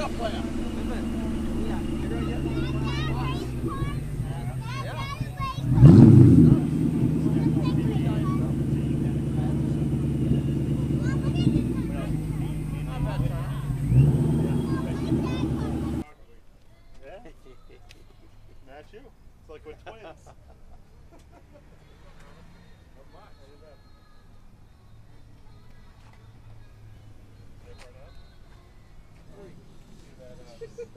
somewhere. Match you. It's like we're twins.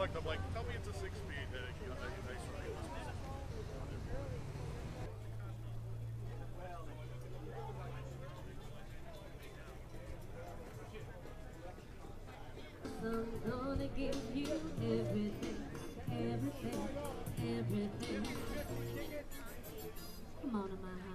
I'm like, tell me it's a six speed. And it, I'm gonna give you everything, everything, everything. Come on, my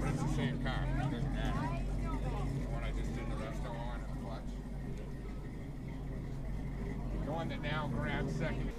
But it's the same car. It doesn't matter. The one I just did the resto on and the clutch. The one that now grabs second.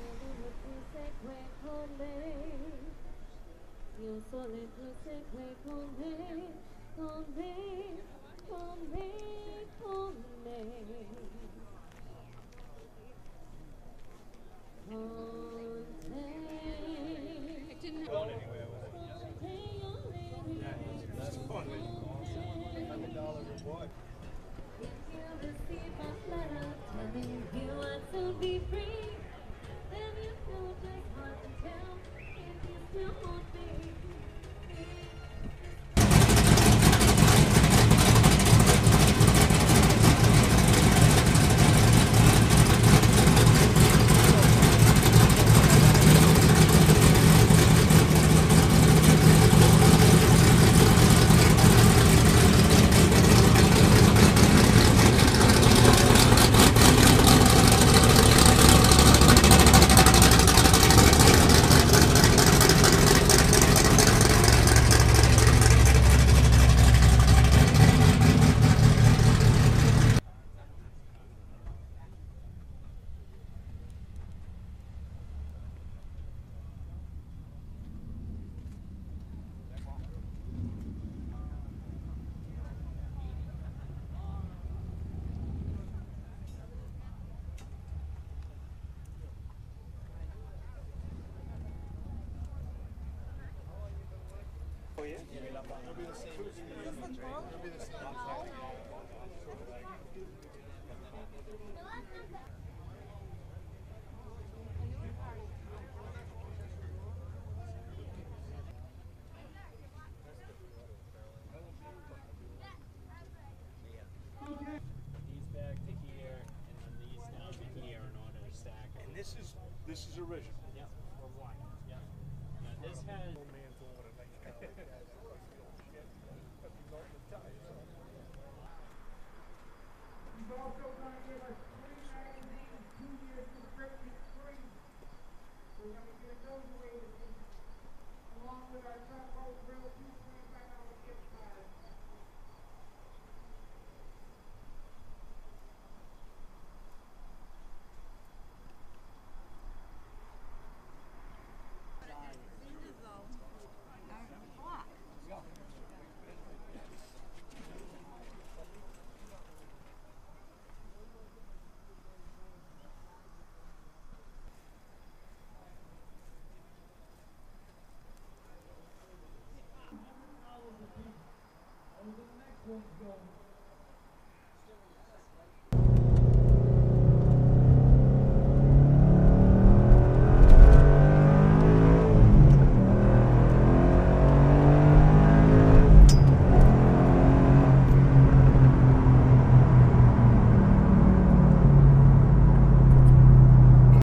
It'll be the same. Yeah.